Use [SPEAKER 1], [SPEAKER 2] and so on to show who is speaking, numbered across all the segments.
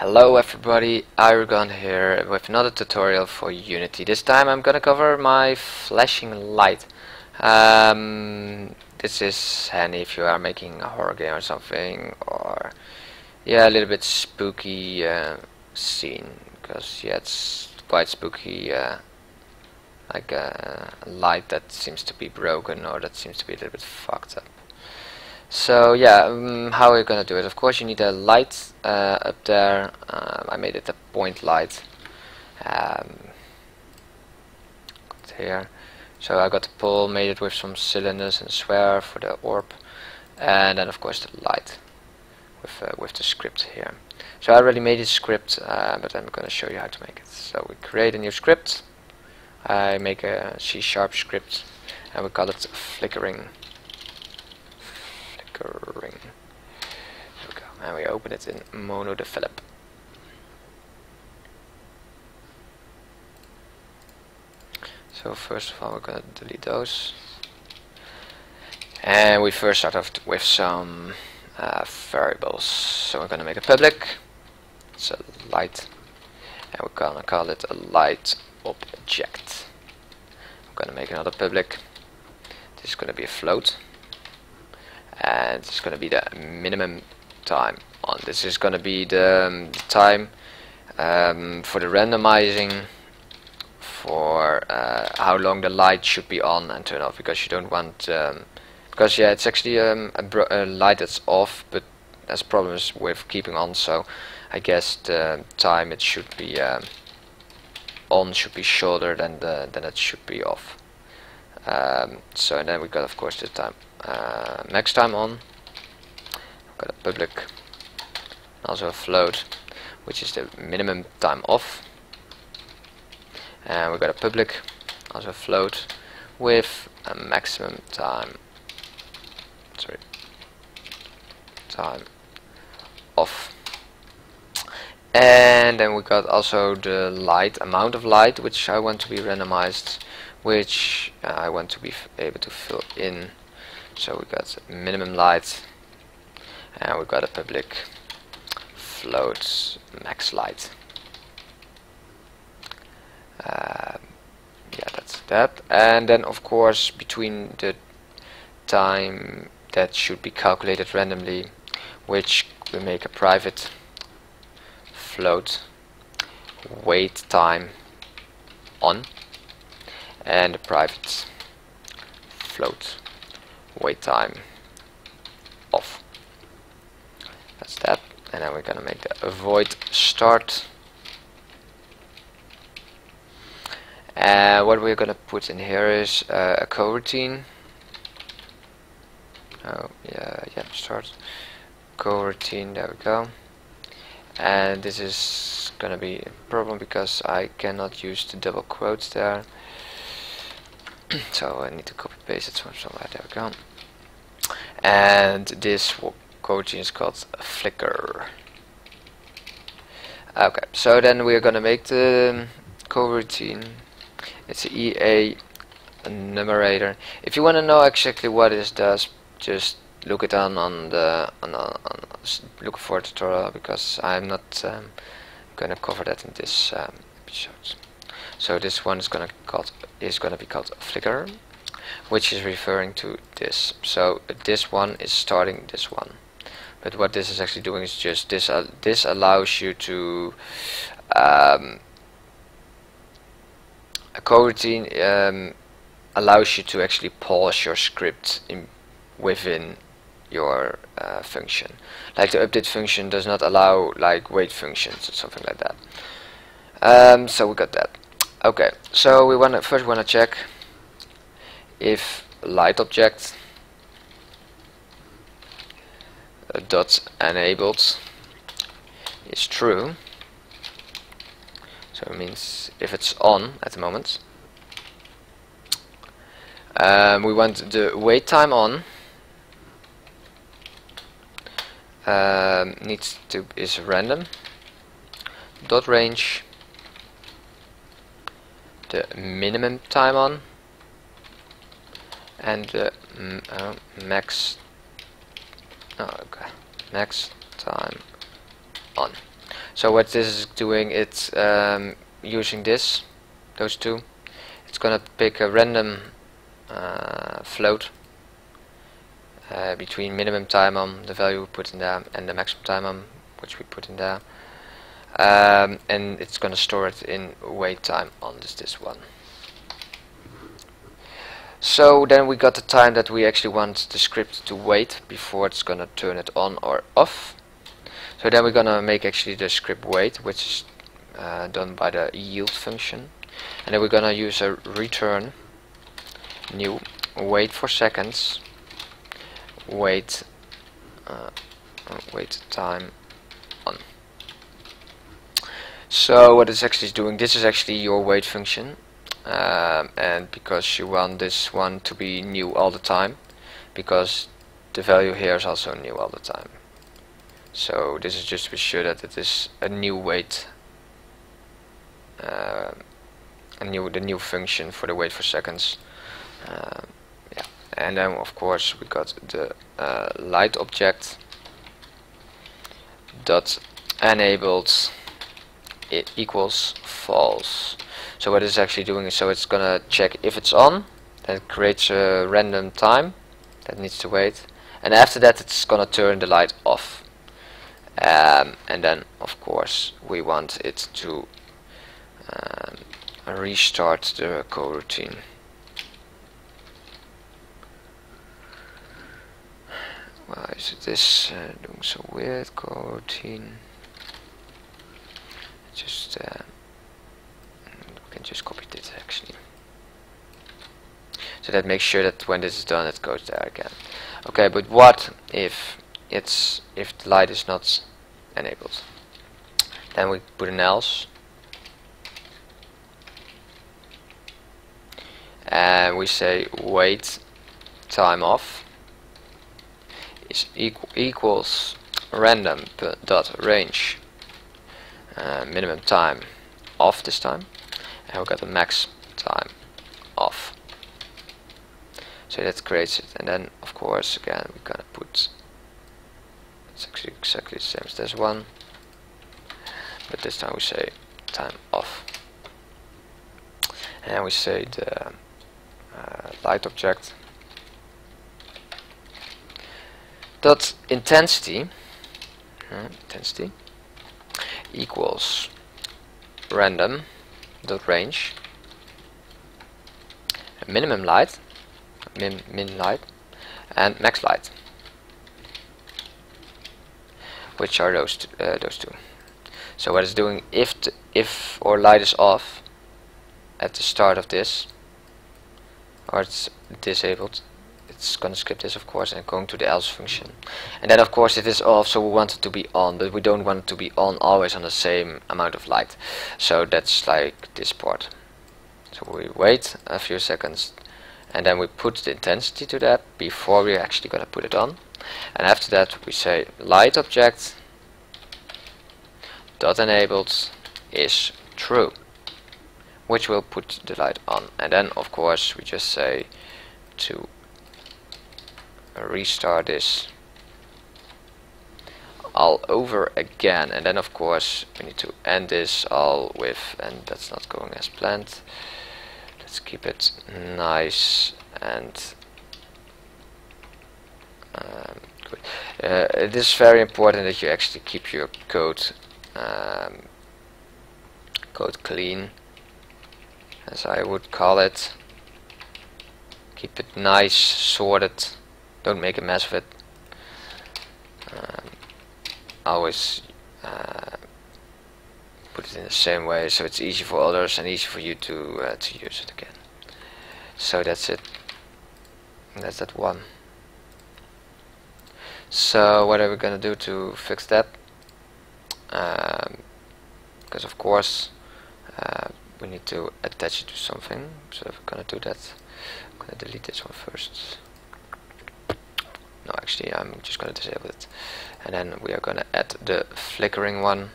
[SPEAKER 1] Hello everybody, Aeregon here with another tutorial for Unity. This time I'm gonna cover my flashing light. Um, this is handy if you are making a horror game or something, or yeah, a little bit spooky uh, scene, because yeah, it's quite spooky, uh, like a light that seems to be broken or that seems to be a little bit fucked up. So yeah, um, how are you gonna do it? Of course you need a light uh, up there. Um, I made it a point light. Um, here. So I got the pole, made it with some cylinders and sphere for the orb, and then of course the light with uh, with the script here. So I already made a script, uh, but I'm gonna show you how to make it. So we create a new script. I make a C sharp script, and we call it flickering There we go. And we open it in mono develop. So first of all we're gonna delete those. And we first start off with some uh, variables. So we're gonna make a public. It's a light. And we're gonna call it a light object. I'm gonna make another public. This is gonna be a float and it's going to be the minimum time on. This is going to be the, um, the time um, for the randomizing for uh, how long the light should be on and turn off because you don't want um, because yeah it's actually um, a, a, light that's off but there's problems with keeping on so I guess the time it should be um, on should be shorter than the, than it should be off. Um, so and then we got of course the time uh, max time on. Got a public, also a float, which is the minimum time off. And we've got a public, also a float, with a maximum time. Sorry, time off. And then we got also the light amount of light, which I want to be randomized, which uh, I want to be able to fill in so we got minimum light and we got a public float max light. Uh, yeah that's that. And then of course between the time that should be calculated randomly which we make a private float wait time on and a private float wait time off. That's that. And then we're gonna make the void start. And what we're gonna put in here is uh, a coroutine. Oh yeah, yeah, start coroutine. There we go. And this is gonna be a problem because I cannot use the double quotes there. so I need to copy paste it from somewhere. There we go. And this code is called Flicker. Okay, so then we're gonna make the coroutine. It's EA numerator. If you want to know exactly what this does, just look it on on the on, on, on look for a tutorial because I'm not um, gonna cover that in this um, episode. So this one is gonna called is gonna be called Flicker, which is referring to this. So this one is starting this one. But what this is actually doing is just this. Uh, this allows you to um, a coroutine um, allows you to actually pause your script in within your uh, function. Like the update function does not allow like wait functions or something like that. Um, so we got that. Okay, so we want to first want to check if light object uh, dot enabled is true. So it means if it's on at the moment. Um, we want the wait time on um, needs to is random dot range the minimum time on and the uh, max oh, okay, max time on. so what this is doing it's um, using this those two. It's gonna pick a random uh, float uh, between minimum time on the value we put in there and the maximum time on which we put in there. Um, and it's gonna store it in wait time on this this one so then we got the time that we actually want the script to wait before it's gonna turn it on or off. So then we're gonna make actually the script wait which is uh, done by the yield function. And then we're gonna use a return new wait for seconds wait uh, wait time on. So what it's actually doing this is actually your wait function um, and because you want this one to be new all the time because the value here is also new all the time. So this is just to be sure that it is a new wait uh, a new the new function for the wait for seconds. Uh, yeah. And then of course we got the uh, light object dot enabled it equals false so what it's actually doing is so it's gonna check if it's on then it creates a random time that needs to wait and after that it's gonna turn the light off. Um, and then of course we want it to um, restart the coroutine why is this uh, doing so weird? Coroutine just uh, just copy this actually so that makes sure that when this is done it goes there again. Okay but what if it's if the light is not enabled? Then we put an else. And we say wait time off is equal equals random dot range uh, minimum time off this time and we got the max time off. So that creates it. And then of course again we're gonna put it's actually exactly the same as this one. But this time we say time off. And we say the uh, light object dot intensity uh, intensity equals random dot range. Minimum light min min light and max light. Which are those uh, those two? So what it's doing if if or light is off at the start of this or it's disabled it's gonna skip this of course and going to the else function. And then of course it is off so we want it to be on but we don't want it to be on always on the same amount of light. So that's like this part. So we wait a few seconds and then we put the intensity to that before we're actually gonna put it on. And after that we say light object dot enabled is true which will put the light on. And then of course we just say to restart this. All over again and then of course we need to end this all with and that's not going as planned. Let's keep it nice and um, good. Uh, it is very important that you actually keep your code um, code clean as I would call it. Keep it nice sorted don't make a mess of it. Um, always uh, put it in the same way so it's easy for others and easy for you to uh, to use it again. So that's it. That's that one. So what are we gonna do to fix that? Um, because of course uh, we need to attach it to something. So we're gonna do that. I'm gonna delete this one first no actually I'm just gonna disable it. And then we are gonna add the flickering one.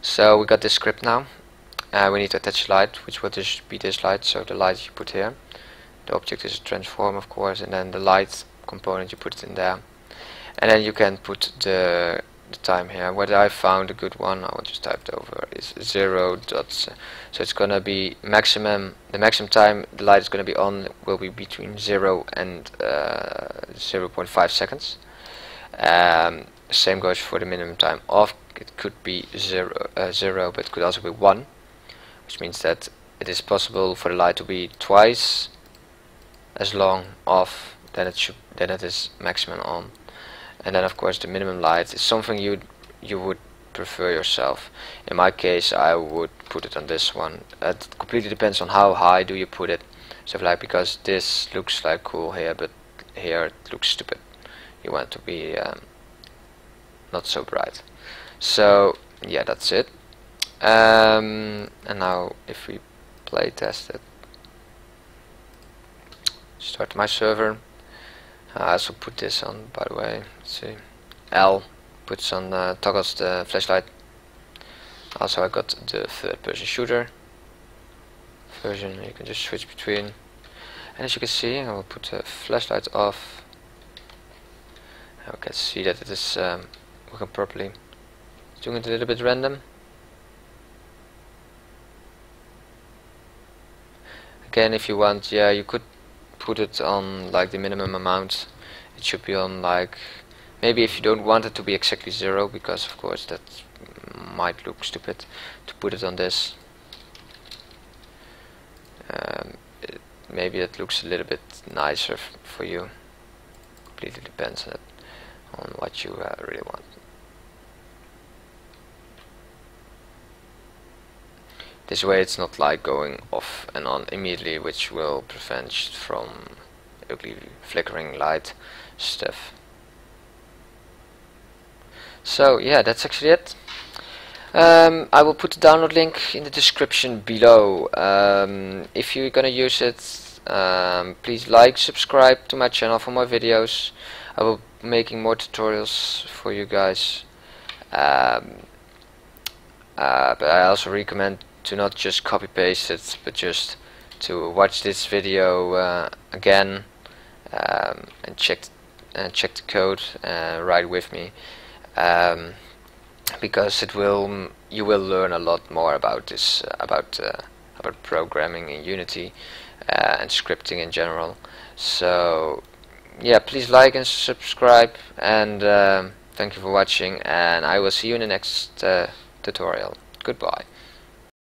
[SPEAKER 1] So we got this script now. Uh, we need to attach light which will just be this light. So the light you put here. The object is a transform of course and then the light component you put it in there. And then you can put the the time here. What I found a good one, I will just type it over, is 0 dots. So it's gonna be maximum, the maximum time the light is gonna be on will be between 0 and uh, 0.5 seconds. Um, same goes for the minimum time off. It could be zero, uh, zero, but it could also be one, which means that it is possible for the light to be twice as long off than it should than it is maximum on. And then of course the minimum light is something you you would prefer yourself. In my case, I would put it on this one. It completely depends on how high do you put it. So like because this looks like cool here, but here it looks stupid. You want to be um, not so bright. So yeah, that's it. Um, and now if we play test it, start my server. I also put this on, by the way. Let's see, L puts on uh, toggles the flashlight. Also, I got the third-person shooter version. You can just switch between. And as you can see, I will put the flashlight off. We can see that it is um, working properly. Doing it a little bit random. Again, if you want, yeah, you could put it on like the minimum amount. It should be on like maybe if you don't want it to be exactly zero, because of course that might look stupid to put it on this. Um, it, maybe it looks a little bit nicer for you. Completely depends on, on what you uh, really want. This way it's not like going off and on immediately which will prevent from ugly flickering light stuff. So yeah, that's actually it. Um, I will put the download link in the description below. Um, if you're gonna use it, um, please like, subscribe to my channel for more videos. I will be making more tutorials for you guys. Um, uh, but I also recommend to not just copy paste it but just to watch this video uh, again um, and check and check the code uh, right with me. Um, because it will you will learn a lot more about this uh, about uh, about programming in Unity uh, and scripting in general. So yeah please like and subscribe and um, thank you for watching and I will see you in the next uh, tutorial. Goodbye